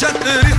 şartları